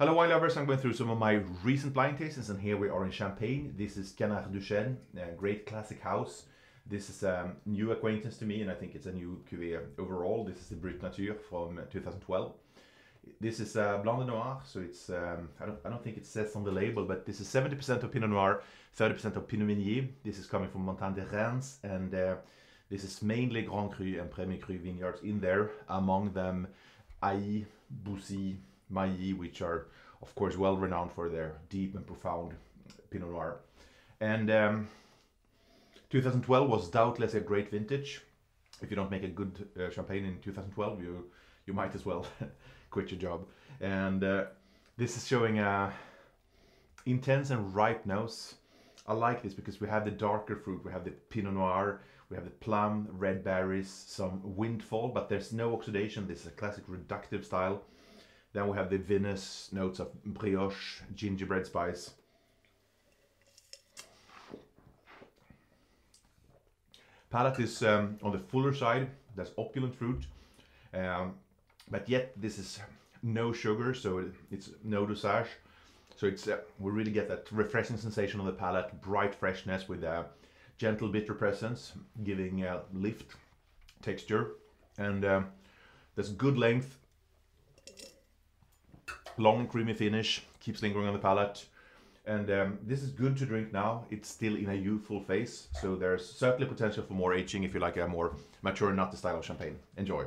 Hello wine lovers, I'm going through some of my recent blind tastings and here we are in Champagne. This is Canard Duchêne, a great classic house. This is a new acquaintance to me and I think it's a new cuvée overall. This is the Brut Nature from 2012. This is uh, Blanc de Noir, so it's, um, I, don't, I don't think it says on the label, but this is 70% of Pinot Noir, 30% of Pinot Meunier. This is coming from Montagne de Reims and uh, this is mainly Grand Cru and Premier Cru vineyards in there, among them Ailly, Bouzy, Mailly, which are of course well renowned for their deep and profound Pinot Noir. And um, 2012 was doubtless a great vintage. If you don't make a good uh, champagne in 2012, you you might as well quit your job. And uh, this is showing a intense and ripe nose. I like this because we have the darker fruit. We have the Pinot Noir, we have the plum, red berries, some windfall, but there's no oxidation. This is a classic reductive style. Then we have the vinous notes of brioche, gingerbread spice. Palate is um, on the fuller side, there's opulent fruit, um, but yet this is no sugar, so it's no dosage. So it's uh, we really get that refreshing sensation on the palate, bright freshness with a gentle bitter presence, giving a lift texture, and um, there's good length long creamy finish, keeps lingering on the palate. And um, this is good to drink now. It's still in a youthful phase, so there's certainly potential for more aging if you like a more mature nutty style of champagne. Enjoy.